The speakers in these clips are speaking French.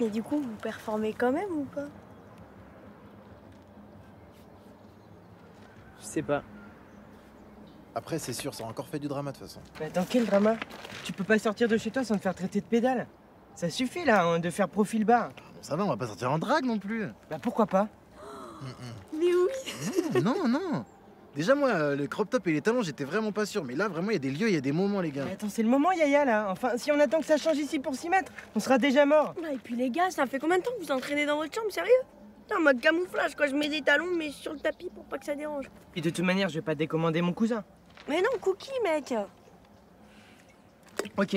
Mais du coup, vous performez quand même ou pas? Je sais pas. Après, c'est sûr, ça a encore fait du drama de toute façon. Mais attends, quel drama? Tu peux pas sortir de chez toi sans te faire traiter de pédale Ça suffit là, hein, de faire profil bas. Bon, ça va, on va pas sortir en drague non plus. Bah pourquoi pas? Mais oui non, non. Déjà, moi, euh, le crop top et les talons, j'étais vraiment pas sûr. Mais là, vraiment, il y a des lieux, il y a des moments, les gars. Mais attends, c'est le moment Yaya là Enfin, si on attend que ça change ici pour s'y mettre, on sera déjà mort Ah, Et puis les gars, ça fait combien de temps que vous entraînez dans votre chambre, sérieux? Putain, en mode camouflage, quoi. Je mets des talons, mais sur le tapis pour pas que ça dérange. Et de toute manière, je vais pas décommander mon cousin. Mais non, Cookie, mec Ok,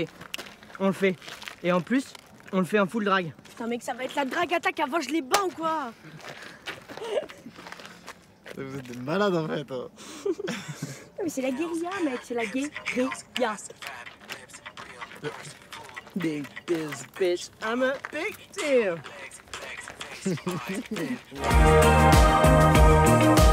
on le fait. Et en plus, on le fait en full drag. Putain, mec, ça va être la drague attaque avant je les bats ou quoi Vous êtes des malades, en fait. hein. Non, Mais c'est la guérilla, mec, c'est la guérilla. Big this bitch, I'm a big deal.